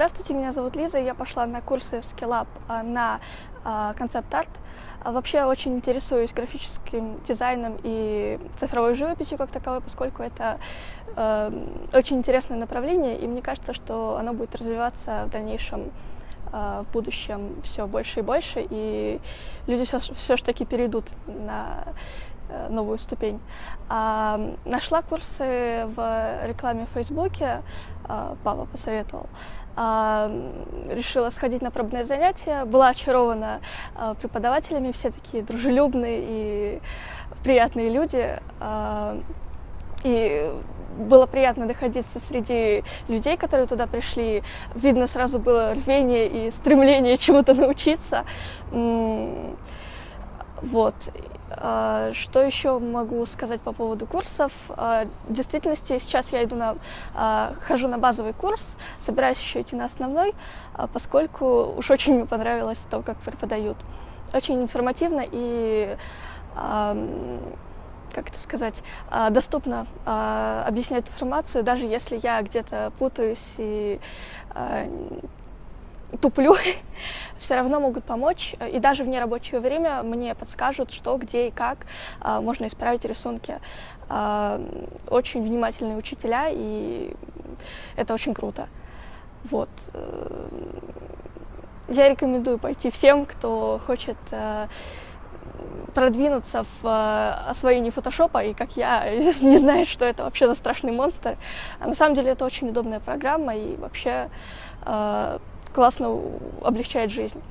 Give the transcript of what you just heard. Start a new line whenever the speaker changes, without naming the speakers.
Здравствуйте, меня зовут Лиза, я пошла на курсы в Skillup на концепт-арт. Вообще очень интересуюсь графическим дизайном и цифровой живописью как таковой, поскольку это э, очень интересное направление, и мне кажется, что оно будет развиваться в дальнейшем в будущем все больше и больше, и люди все, все же таки перейдут на Э, новую ступень. А, нашла курсы в рекламе в Фейсбуке, а, папа посоветовал. А, решила сходить на пробное занятие, была очарована а, преподавателями, все такие дружелюбные и приятные люди. А, и было приятно находиться среди людей, которые туда пришли. Видно сразу было рвение и стремление чему-то научиться. Вот. А, что еще могу сказать по поводу курсов? А, в действительности сейчас я иду на, а, хожу на базовый курс, собираюсь еще идти на основной, поскольку уж очень мне понравилось то, как преподают. Очень информативно и как это сказать, доступно объяснять информацию, даже если я где-то путаюсь и туплю, все равно могут помочь. И даже в нерабочее время мне подскажут, что, где и как а, можно исправить рисунки. А, очень внимательные учителя, и это очень круто. Вот. Я рекомендую пойти всем, кто хочет э, продвинуться в э, освоении фотошопа, и как я, не знает, что это вообще за страшный монстр. А на самом деле это очень удобная программа, и вообще э, классно облегчает жизнь.